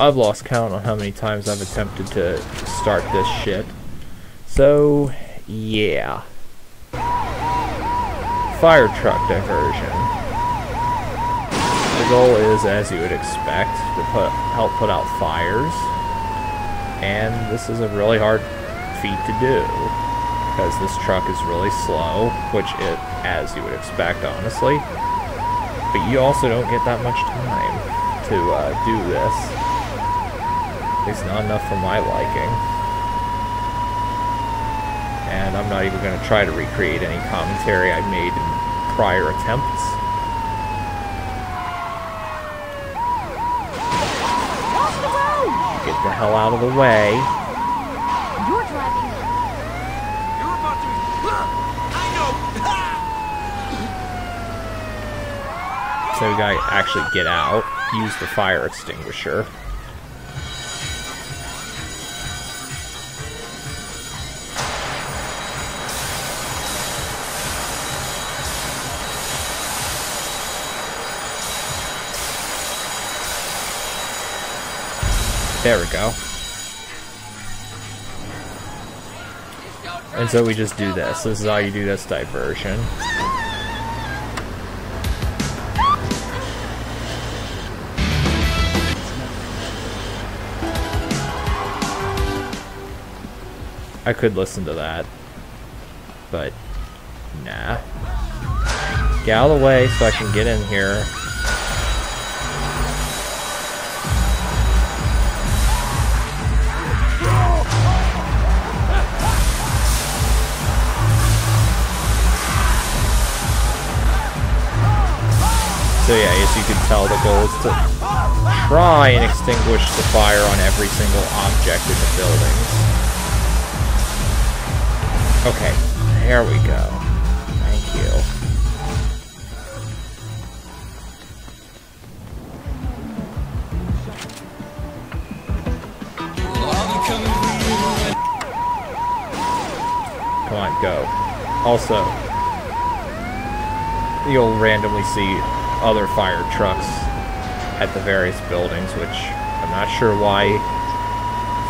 I've lost count on how many times I've attempted to start this shit. So, yeah. Fire truck diversion. The goal is, as you would expect, to put, help put out fires. And this is a really hard feat to do. Because this truck is really slow, which it, as you would expect, honestly. But you also don't get that much time to uh, do this. At least not enough for my liking. And I'm not even going to try to recreate any commentary I made in prior attempts. Get the hell out of the way. You're driving. You're about to. I know. So we gotta actually get out, use the fire extinguisher. There we go. And so we just do this. This is how you do this diversion. I could listen to that. But, nah. Get out of the way so I can get in here. So yeah, as you can tell, the goal is to try and extinguish the fire on every single object in the buildings. Okay, there we go. Thank you. Come on, go. Also, you'll randomly see other fire trucks at the various buildings, which I'm not sure why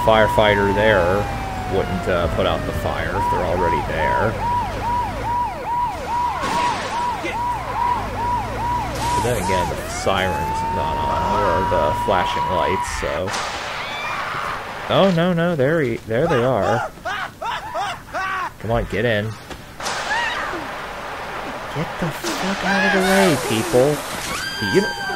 firefighter there wouldn't uh, put out the fire if they're already there. But then again, the siren's not on, or the flashing lights, so... Oh, no, no, there, he, there they are. Come on, get in. Get the fuck out of the way, people. You Okay.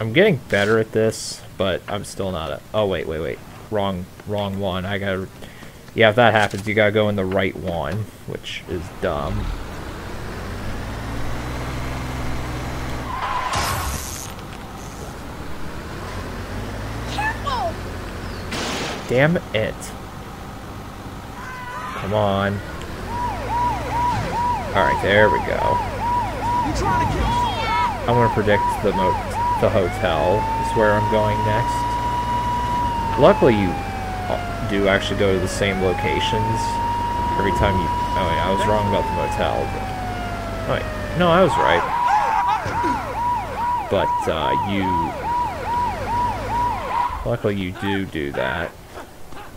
I'm getting better at this, but I'm still not a... Oh, wait, wait, wait. Wrong, wrong one. I gotta... Yeah, if that happens, you gotta go in the right one, which is dumb. Careful! Damn it. Come on. Alright, there we go. You trying to kill me? I'm gonna predict the mo the hotel is where I'm going next. Luckily, you do actually go to the same locations every time you. Oh wait, I was wrong about the motel. But, oh wait, no, I was right. But uh, you, luckily, you do do that.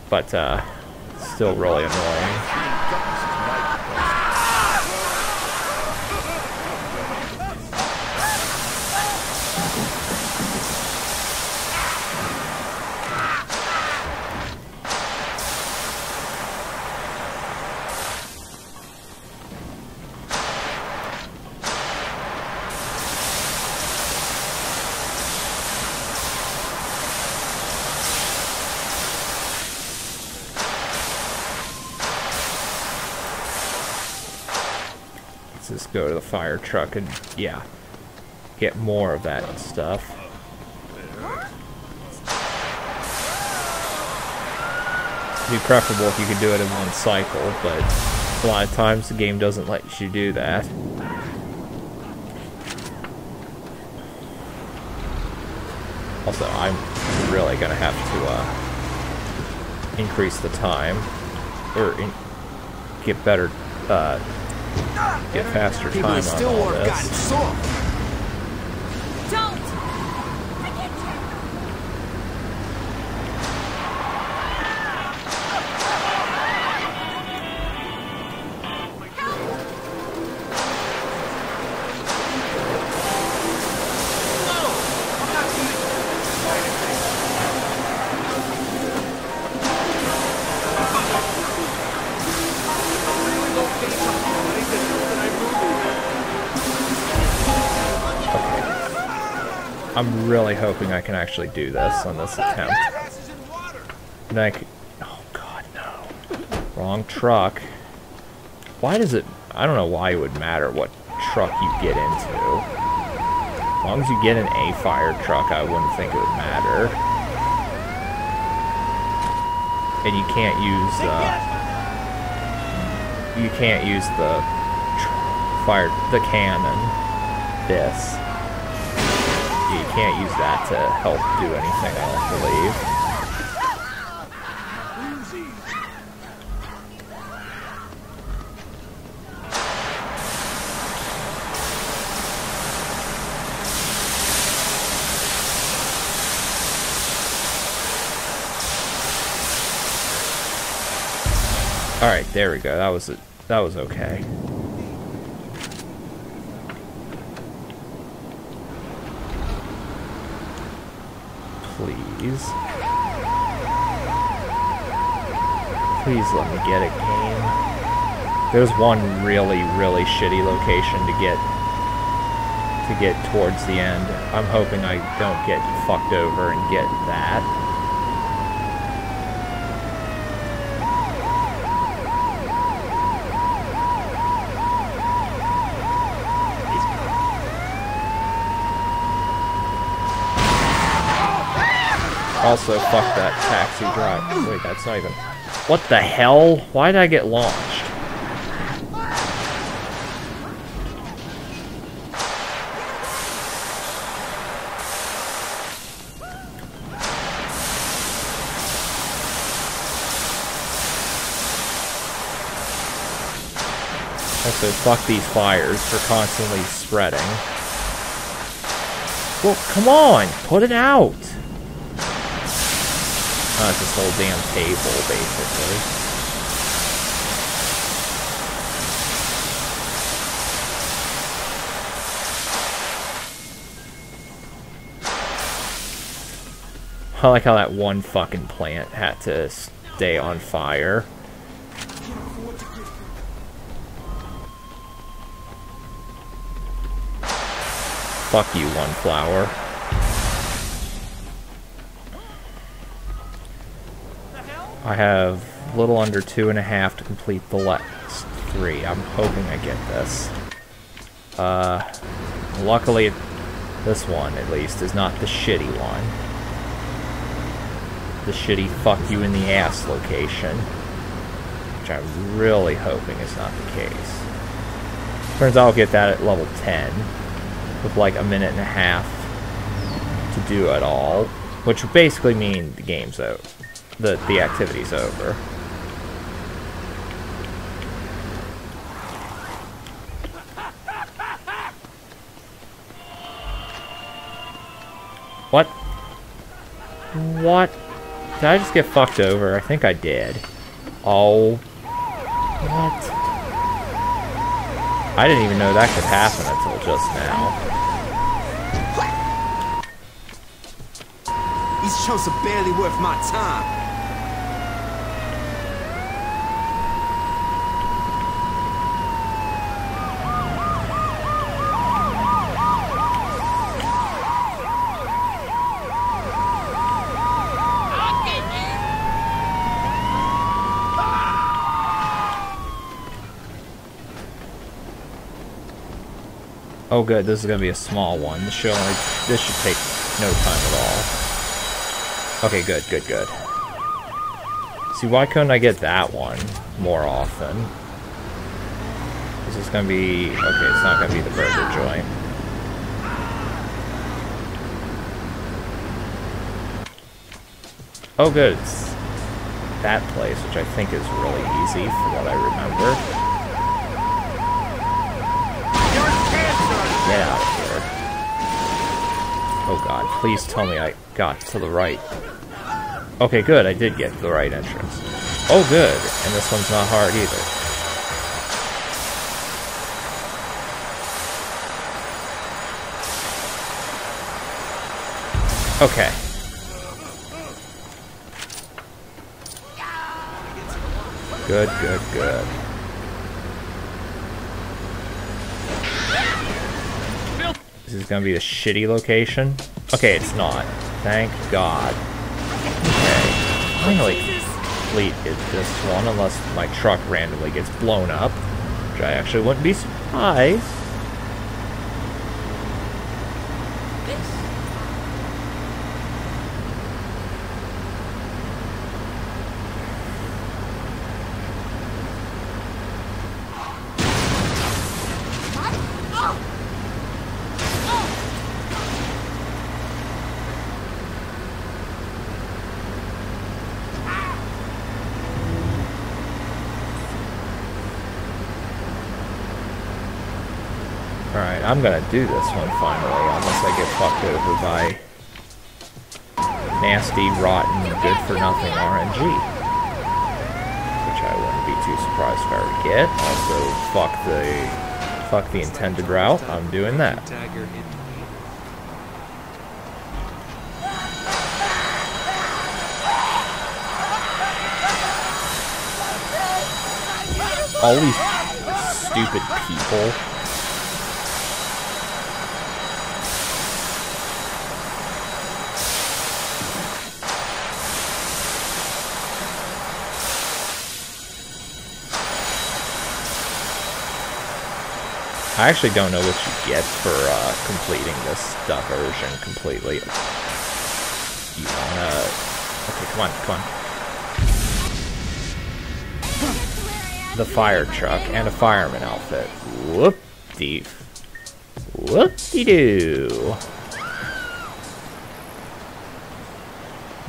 But uh, still really annoying. Just go to the fire truck and, yeah, get more of that stuff. It'd be preferable if you could do it in one cycle, but a lot of times the game doesn't let you do that. Also, I'm really gonna have to uh, increase the time, or in, get better, uh, get faster People time on all this. I'm really hoping I can actually do this on this attempt. And I c- oh god, no. Wrong truck. Why does it, I don't know why it would matter what truck you get into. As long as you get an A fire truck, I wouldn't think it would matter. And you can't use, uh, you can't use the fire, the cannon, this. Can't use that to help do anything, I don't believe. All right, there we go. That was. That was okay. Please. Please let me get it, game. There's one really, really shitty location to get to get towards the end. I'm hoping I don't get fucked over and get that. Also, fuck that taxi drive. Wait, that's not even. What the hell? Why did I get launched? Also, fuck these fires for constantly spreading. Well, come on! Put it out! Uh, oh, it's this whole damn table, basically. I like how that one fucking plant had to stay on fire. Fuck you, one flower. I have a little under two and a half to complete the last three. I'm hoping I get this. Uh, luckily, this one, at least, is not the shitty one. The shitty fuck you in the ass location. Which I'm really hoping is not the case. Turns out I'll get that at level 10. With like a minute and a half to do it all. Which would basically mean the game's over the the activity's over. What? What? Did I just get fucked over? I think I did. Oh. What? I didn't even know that could happen until just now. These chumps are barely worth my time. Oh good, this is gonna be a small one. This should only this should take no time at all. Okay, good, good, good. See, why couldn't I get that one more often? This is gonna be... Okay, it's not gonna be the burger joint. Oh, good. It's that place, which I think is really easy from what I remember. Get out of here. Oh god, please tell me I got to the right. Okay, good, I did get to the right entrance. Oh good, and this one's not hard either. Okay. Good, good, good. This is gonna be a shitty location. Okay, it's not. Thank God. Okay. Finally complete is this one, unless my truck randomly gets blown up. Which I actually wouldn't be surprised. Alright, I'm gonna do this one finally, unless I get fucked over by nasty, rotten, good-for-nothing RNG. Which I wouldn't be too surprised if I to get. Also, fuck the, fuck the intended route, I'm doing that. All these stupid people. I actually don't know what you get for uh, completing this diversion completely. You wanna... Okay, come on, come on. The fire truck and a fireman outfit. Whoop-dee. Whoop-de-doo.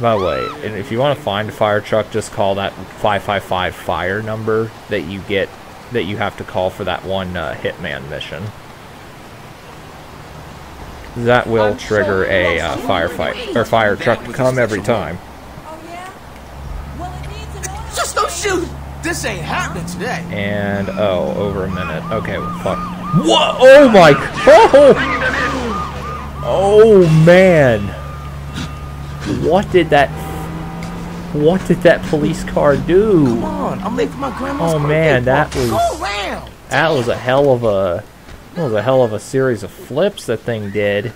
By the way, and if you want to find a fire truck, just call that 555 fire number that you get that you have to call for that one uh, hitman mission. That will trigger a uh, firefight or fire truck to come every time. Oh, yeah? Well, it needs an oil Just don't shoot! This ain't happening today. And oh, over a minute. Okay, well, fuck. What? Oh my! Oh! Oh man! What did that? What did that police car do? Come on, I'm late for my grandma's Oh, man, that was- That was a hell of a that was a hell of a series of flips that thing did.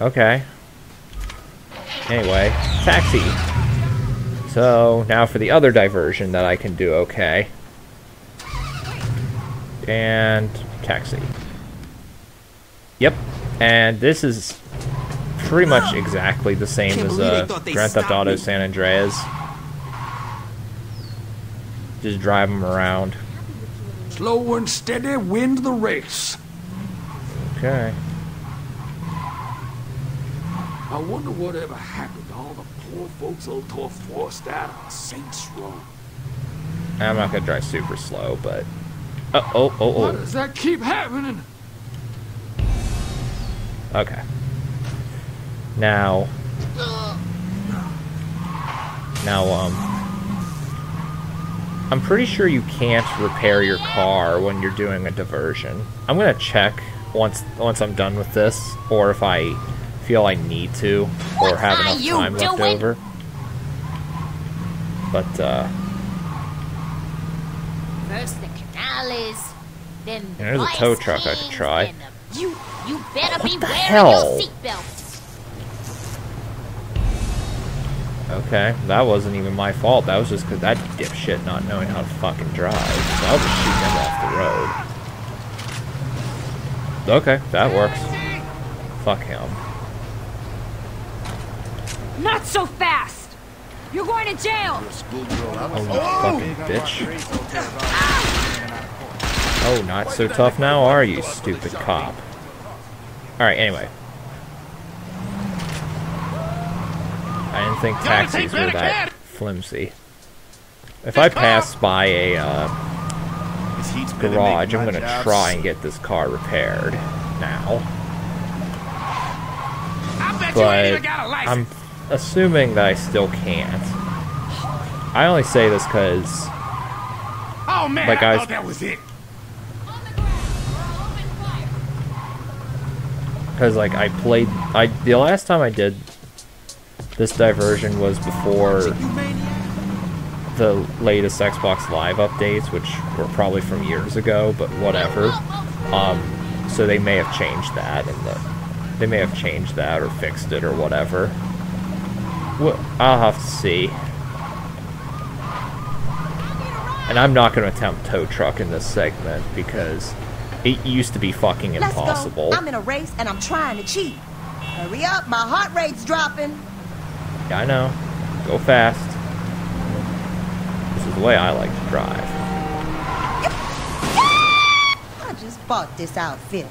Okay. Anyway, taxi. So now for the other diversion that I can do okay. And taxi. Yep. And this is pretty much exactly the same as believe uh, Grand Theft Auto me. San Andreas. Just drive them around. Slow and steady wins the race. Okay. I wonder whatever happened to all the poor folks Ultor forced out on Saints Row. I'm not gonna drive super slow, but oh oh Why oh does that keep happening? oh. Okay. Now. Now um. I'm pretty sure you can't repair your car when you're doing a diversion. I'm gonna check once once I'm done with this, or if I feel I need to, or have enough time left doing? over. But uh, First the canales, then the There's a tow truck I could try. the- You, you better be What the wearing hell? your seatbelt. Okay, that wasn't even my fault. That was just because that dipshit not knowing how to fucking drive. So I'll just shoot him off the road. Okay, that works. Fuck him. Not so fast. You're going to jail. Oh, you fucking bitch. Oh, not so tough now, are you, stupid cop? Alright, anyway. I didn't think taxis were that flimsy. If I pass by a uh, This heat's gonna garage, I'm gonna try and get this car repaired now. I bet you ain't even But got a license. I'm assuming that I still can't. I only say this because oh man, like I I- thought that was it. because like I played I the last time I did this diversion was before the latest Xbox Live updates, which were probably from years ago, but whatever. Um, so they may have changed that, and the, they may have changed that or fixed it or whatever. Well, I'll have to see. And I'm not going to attempt tow truck in this segment because it used to be fucking Let's impossible. go. I'm in a race and I'm trying to cheat. Hurry up, my heart rate's dropping. Yeah, I know. Go fast. This is the way I like to drive. I just bought this outfit.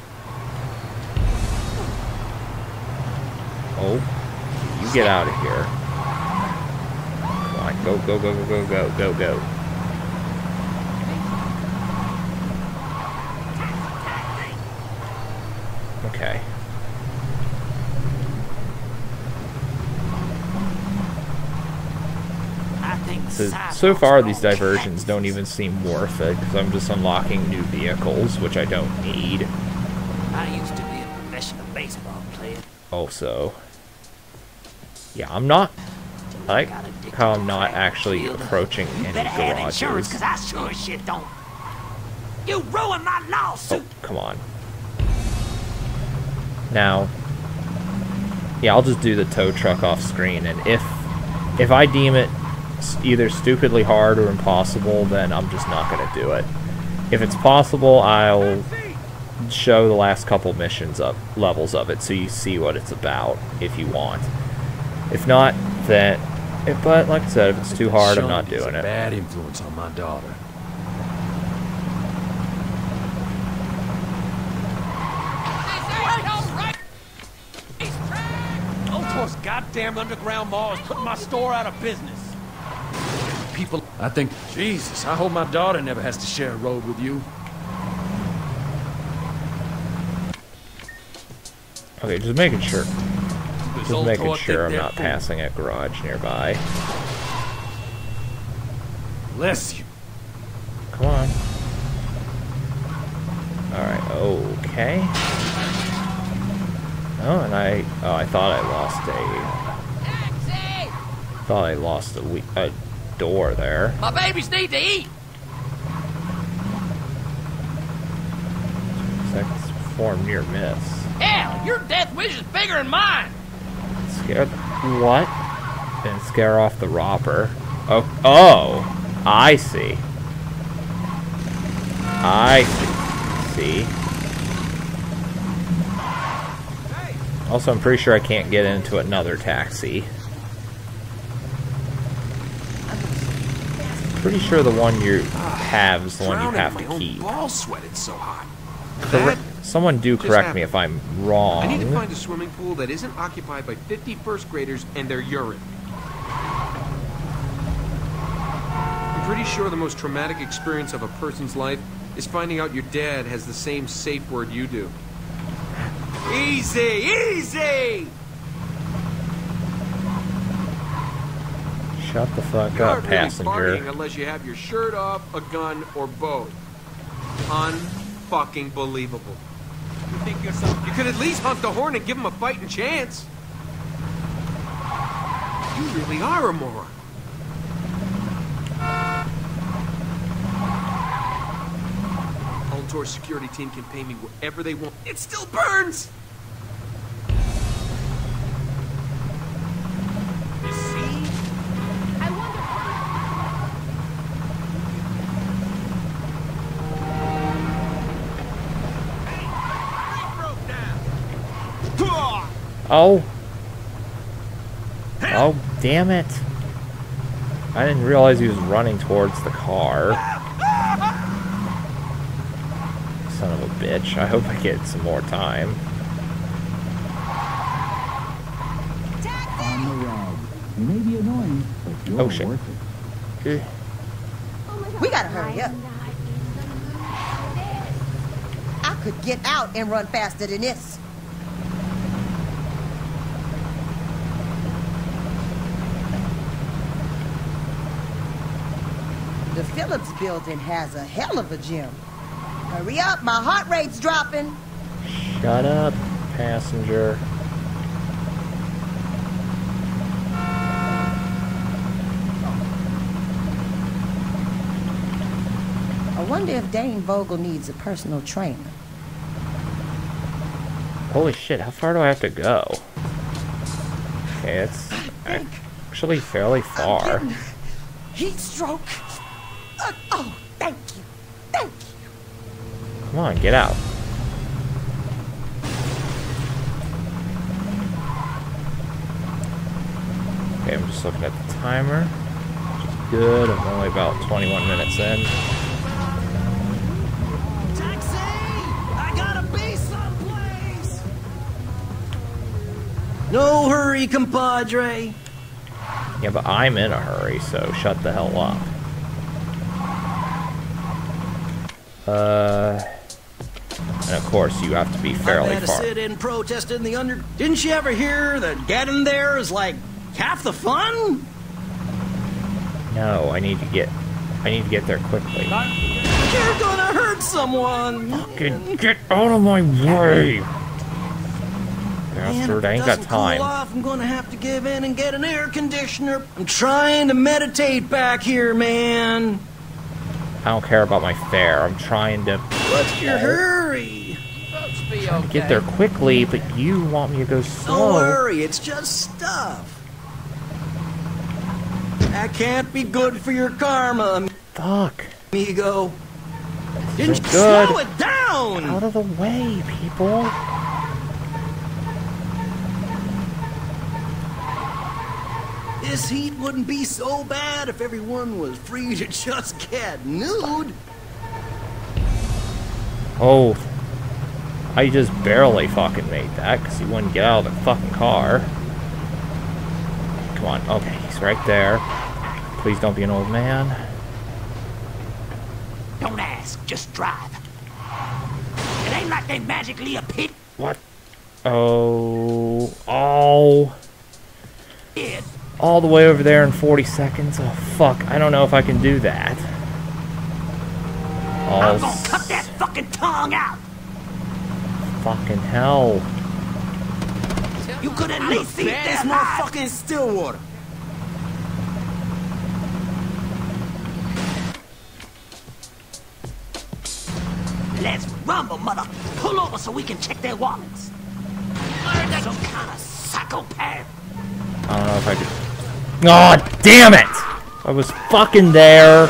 Oh, you get out of here. Come on, go, go, go, go, go, go, go, go. Okay. I think So, so far, these diversions don't even seem worth it because I'm just unlocking new vehicles, which I don't need. I used to be a professional baseball player. Also, yeah, I'm not. I like how I'm not actually approaching any insurance, garages. cause I sure shit don't. You ruined my Oh, lawsuit. come on. Now, yeah, I'll just do the tow truck off screen, and if if I deem it s- either stupidly hard or impossible, then I'm just not gonna do it. If it's possible, I'll show the last couple missions up levels of it, so you see what it's about if you want. If not, then. If, but like I said, if it's too hard, I'm not doing it. Bad influence on my daughter. Ultor's goddamn underground mall is putting my store out of business. People, I think, Jesus, I hope my daughter never has to share a road with you. Okay, just making sure. Just making sure I'm not passing a garage nearby. Bless you. Come on. Alright, okay. Oh, and I... Oh, I thought I lost a... Taxi! thought I lost a, we- a uh, door there. My babies need to eat. Seconds before near miss. Hell, your death wish is bigger than mine. Scare... What? Didn't scare off the robber. Oh, oh! I see. I. See? Also, I'm pretty sure I can't get into another taxi. Pretty sure the one you have is the one you have to keep. ball sweat. It's so hot. Corre- That- Someone do correct me if. I'm wrong. I need to find a swimming pool that isn't occupied by 50 first graders and their urine. I'm pretty sure the most traumatic experience of a person's life is finding out your dad has the same safe word you do. Easy, easy! Shut the fuck You up, really passenger. unless you have your shirt off, a gun, or both. Unfucking believable. You think you're some You could at least hunt the horn and give him a fighting chance. You really are a moron. Ultor's security team can pay me whatever they want. It still burns! Oh. Oh, damn it. I didn't realize he was running towards the car. Son of a bitch. I hope I get some more time. On the rag. You may be annoying, Oh, shit. worth it. Eh. We gotta hurry up. I could get out and run faster than this. The Phillips building has a hell of a gym. Hurry up, my heart rate's dropping. Shut up, passenger. I wonder if Dane Vogel needs a personal trainer. Holy shit, how far do I have to go? Okay, it's actually fairly far. Heat stroke. Uh, oh, thank you. Thank you. Come on, get out. Okay, I'm just looking at the timer. Which is good. I'm only about 21 minutes in. Taxi! I gotta be someplace! No hurry, compadre. Yeah, but I'm in a hurry, so shut the hell up. Uh, and of course, you have to be fairly far. sit in protest in the under. Didn't you ever hear that getting there is like half the fun? No, I need to get, I need to get there quickly. You're gonna hurt someone. Fucking get out of my way, bastard! I ain't got time. Cool off, I'm gonna have to give in and get an air conditioner. I'm trying to meditate back here, man. I don't care about my fare. I'm trying to What's your hurry? Folks be trying to okay. get there quickly, but you want me to go slow. Don't worry, it's just stuff. That can't be good for your karma, Fuck! amigo. Didn't you good. slow it down? Out of the way, people. This heat wouldn't be so bad if everyone was free to just get nude. Oh, I just barely fucking made that because he wouldn't get out of the fucking car. Come on. Okay, he's right there. Please don't be an old man. Don't ask, just drive. It ain't like they magically appeared. What? Oh. Oh. All the way over there in 40 seconds? Oh, fuck. I don't know if I can do that. Oh. I'm gonna cut that fucking tongue out. Fucking hell. You could at least see this motherfucking Stillwater. Let's rumble, mother. Pull over so we can check their wallets. Some kind of psychopath. I don't know if I could. Oh, damn it! I was fucking there.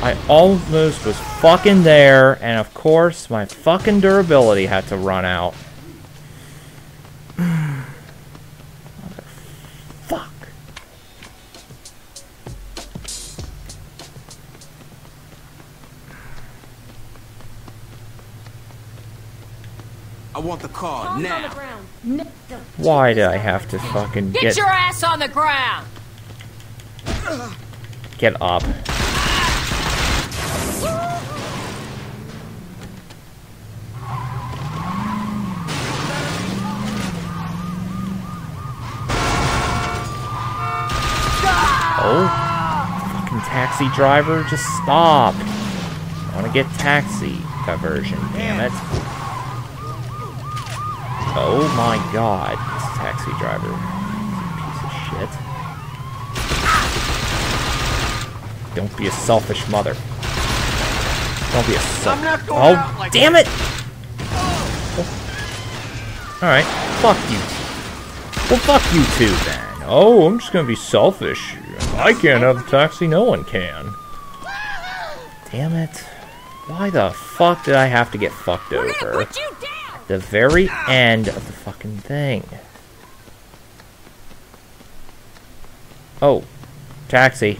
I almost was fucking there, and of course, my fucking durability had to run out. Fuck. I want the car now. Why did I have to fucking Get get your ass on the ground! get up? Taxi driver, just stop. I want to get taxi diversion, damn it. Oh my god, this taxi driver. Piece of shit. Don't be a selfish mother. Don't be a selfish. not going Oh, like damn it! Oh. Alright, fuck you. Well, fuck you too then. Oh, I'm just gonna be selfish. I can't have a taxi, no one can. Damn it. Why the fuck did I have to get fucked We're over? put you down! The very end of the fucking thing. Oh. Taxi.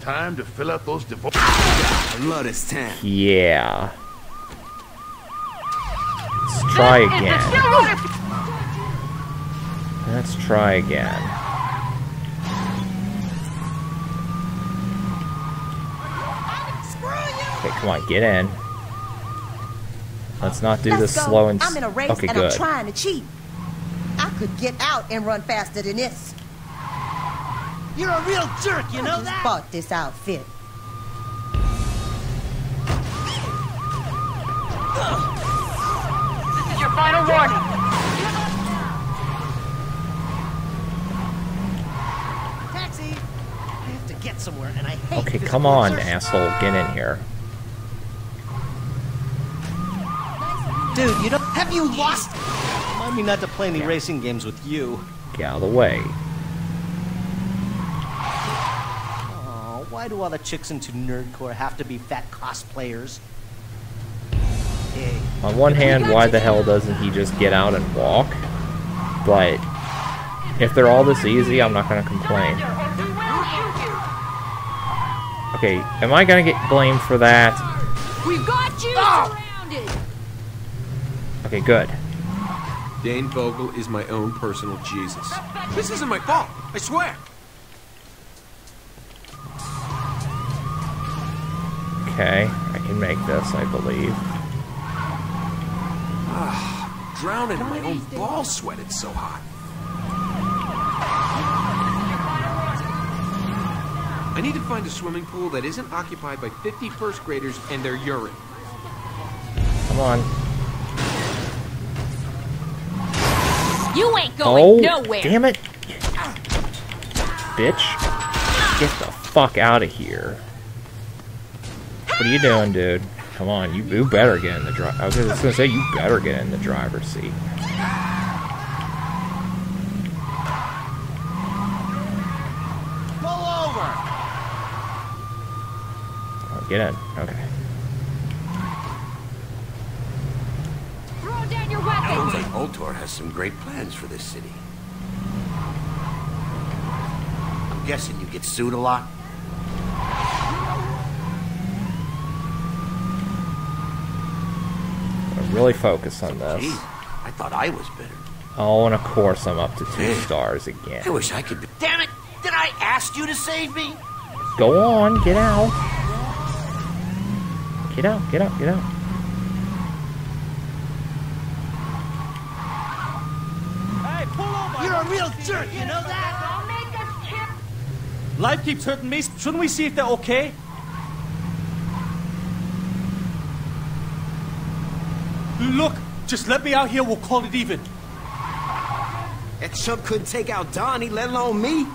Time to fill out those divorce. I love this town. Yeah. Let's try again. Let's try again. Okay, come on, get in. Let's not do Let's this go. slow and. s- I'm in a race okay, and good. I'm trying to cheat. I could get out and run faster than this. You're a real jerk, you know I just that? bought this outfit. This is your final warning. Taxi! I have to get somewhere, and I hate Okay, come on, exertion. asshole, get in here. Dude, you don't. Have you lost? Remind me not to play any racing games with you. Get out of the way. Oh, why do all the chicks into nerdcore have to be fat cosplayers? Hey, On one hand, why the hell doesn't he just get out and walk? But if they're all this easy, I'm not gonna complain. Okay, am I gonna get blamed for that? We've got you oh. surrounded. Okay, good. Dane Vogel is my own personal Jesus. This isn't my fault, I swear. Okay, I can make this, I believe. Ah, drowning in my own ball sweat, it's so hot. I need to find a swimming pool that isn't occupied by 50 first graders and their urine. Come on. You ain't going Oh, nowhere. damn it! Bitch. Get the fuck out of here. What are you doing, dude? Come on, you, you better get in the drive. I was just gonna say, you better get in the driver's seat. pull over! Oh, get in. Okay. Throw down your Sounds weapons. like Ultor has some great plans for this city. I'm guessing you get sued a lot? I Really focus on this. Gee, I thought I was better. Oh, and of course I'm up to two stars again. I wish I could be. Damn it! Did I ask you to save me? Go on, get out. Get out, get out, get out. You're a real jerk, you know that? I'll make us chip. Life keeps hurting me. Shouldn't we see if they're okay? Look, just let me out here. We'll call it even. That chump couldn't take out Donnie, let alone me.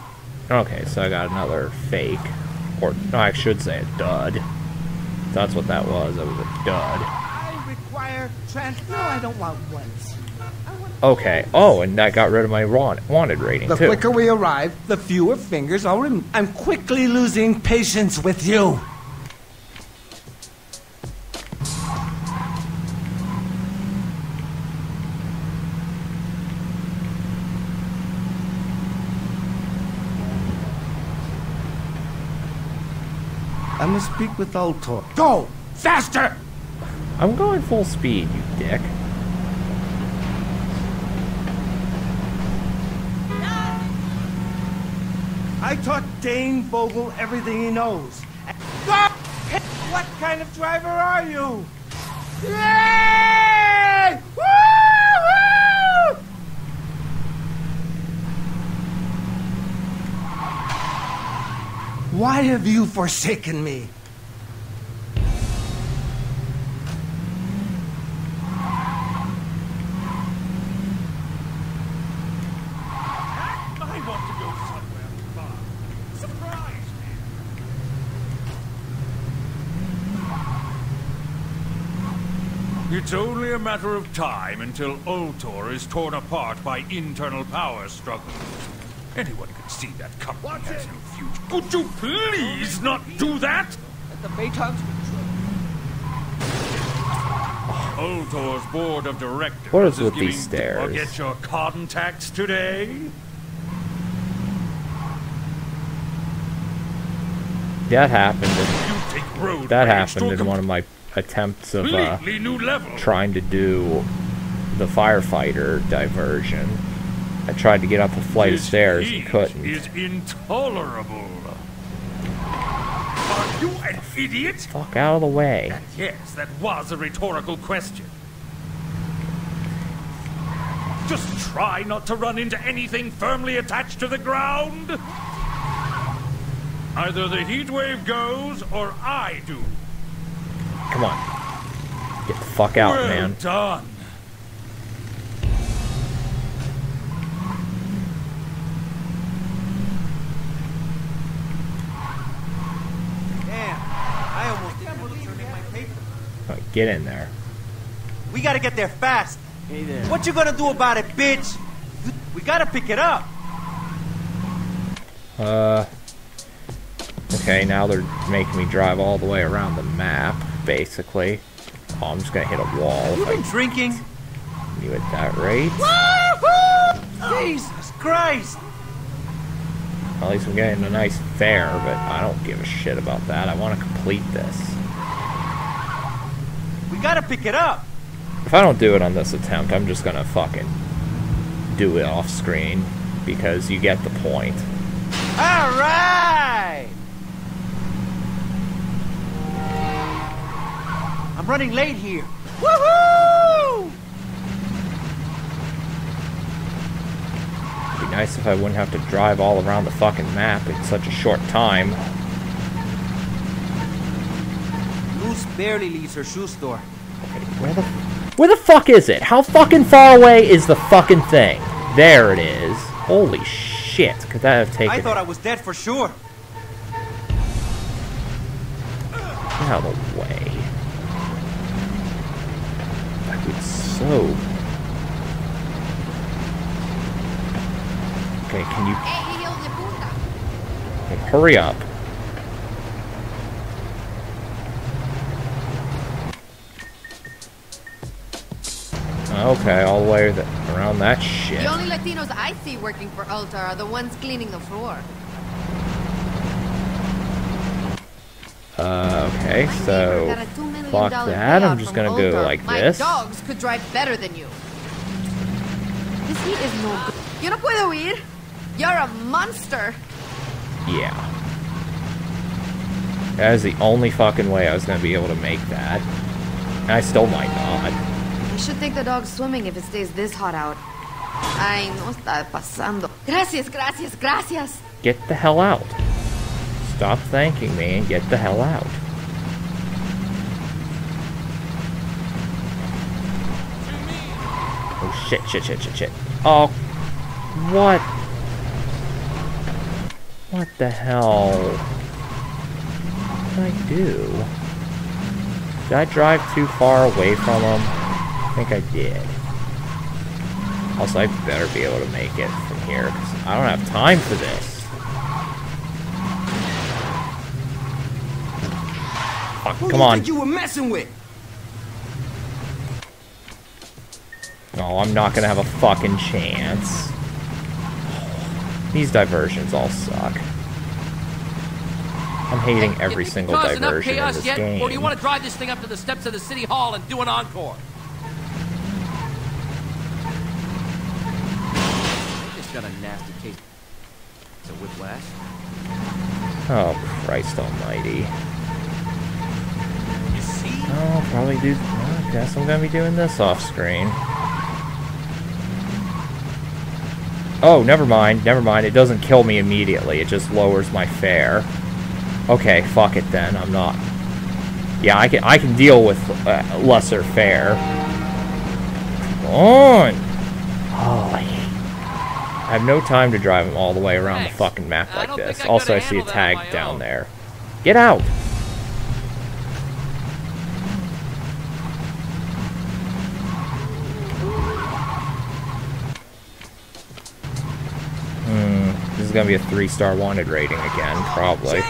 Okay, so I got another fake. Or, no, I should say a dud. That's what that was. It was a dud. I require trans. No, I don't want ones. Okay. Oh, and I got rid of my wanted rating, The too. quicker we arrive, the fewer fingers I'll rem- I'm quickly losing patience with you. I must speak with Ultor. Go! Faster! I'm going full speed, you dick. I taught Dane Vogel everything he knows. Stop! What kind of driver are you? Yay! Why have you forsaken me? I want to go somewhere fun. Surprise me. It's only a matter of time until Ultor is torn apart by internal power struggles. Anyone can see that company has no future. Could you please not do that? At The Baytons Ultor's board of directors What is with giving these stairs? Forget your contacts today. that happened. In, You take road that happened in one of my attempts of uh, new level. trying to do the firefighter diversion. I tried to get up a flight of stairs and couldn't. is intolerable. Are you an idiot? Fuck out of the way. And yes, that was a rhetorical question. Just try not to run into anything firmly attached to the ground. Either the heat wave goes or I do. Come on. Get the fuck out, well man. done. Damn, I almost didn't believe my paper. Get in there. We gotta get there fast. Hey there. What you gonna do about it, bitch? We gotta pick it up. Uh. Okay, now they're making me drive all the way around the map, basically. Oh, I'm just gonna hit a wall You if been drinking? You at that rate. Jesus Christ! At least I'm getting a nice fare, but I don't give a shit about that. I want to complete this. We gotta pick it up. If I don't do it on this attempt, I'm just gonna fucking do it off screen because you get the point. All running late here. Woohoo! It'd be nice if I wouldn't have to drive all around the fucking map in such a short time. Luz barely leaves her shoe store. Where the Where the fuck is it? How fucking far away is the fucking thing? There it is. Holy shit. Could that have taken I thought I was dead for sure. Get out of the way. Like it's so. Okay, can you de puta. okay, hurry up? Okay, all the way th- around that shit. The only Latinos I see working for Ultor are the ones cleaning the floor. Uh, okay, so Got a $2 million fuck that. I'm just gonna go like My this. dogs could drive better than you. This heat is no good. Yo no puedo huir. You're a monster. Yeah. That is the only fucking way I was gonna be able to make that. And I still might not. I should take the dog swimming if it stays this hot out. Ay, no está pasando. Gracias, gracias, gracias. Get the hell out. Stop thanking me and get the hell out. Oh shit, shit, shit, shit, shit. Oh, what? What the hell? What did I do? Did I drive too far away from him? I think I did. Also, I better be able to make it from here, because I don't have time for this. Fuck, Who come you on. think you were messing with? No, I'm not gonna have a fucking chance. These diversions all suck. I'm hating every single cause enough diversion in this yet, game. Or do you want to drive this thing up to the steps of the city hall and do an encore? Just got a nasty case. It's a whiplash. Oh, Christ almighty. You see? Oh, probably do... I guess I'm gonna be doing this off screen. Oh, never mind, never mind. It doesn't kill me immediately. It just lowers my fare. Okay, fuck it then. I'm not... Yeah, I can, I can deal with uh, lesser fare. Come on! Holy... I have no time to drive him all the way around the fucking map like this. Also, I see a handled that on tag down there. Get out! Is gonna be a three-star wanted rating again, probably.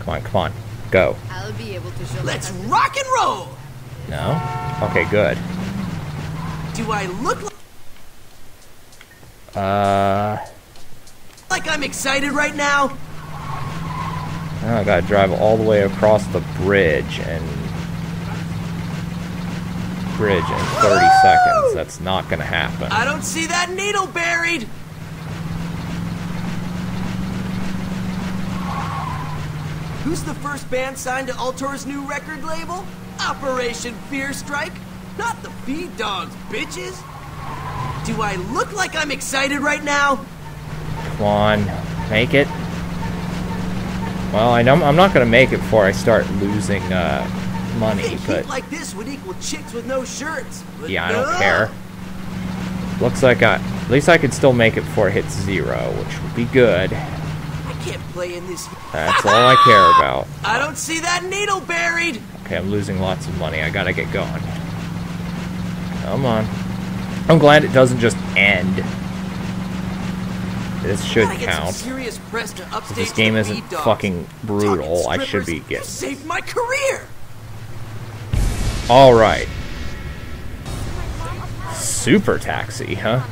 Come on, come on, go. I'll be able to show Let's rock and roll! No? Okay, good. Do I look like, Uh, like I'm excited right now? Now I gotta drive all the way across the bridge and bridge in 30 seconds. That's not gonna happen. I don't see that needle buried. Who's the first band signed to Ultor's new record label? Operation Fear Strike? Not the Feed Dogs, bitches. Do I look like I'm excited right now? Come on, make it. Well, I know I'm not gonna make it before I start losing uh, money, but like this would equal chicks with no shirts. Yeah, I don't no. care. Looks like I, at least I could still make it before it hits zero, which would be good. Can't play in this. That's all I care about. I don't see that needle buried. Okay, I'm losing lots of money. I gotta get going. Come on. I'm glad it doesn't just end. This should Gotta get some count. serious press to If this game isn't fucking brutal, I should be getting. Saved my career. Alright. Super taxi, huh?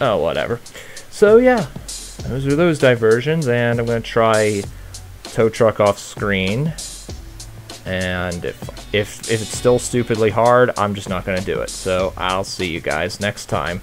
Oh, whatever. So, yeah. Those are those diversions, and I'm going to try tow truck off screen. And if, if, if it's still stupidly hard, I'm just not going to do it. So, I'll see you guys next time.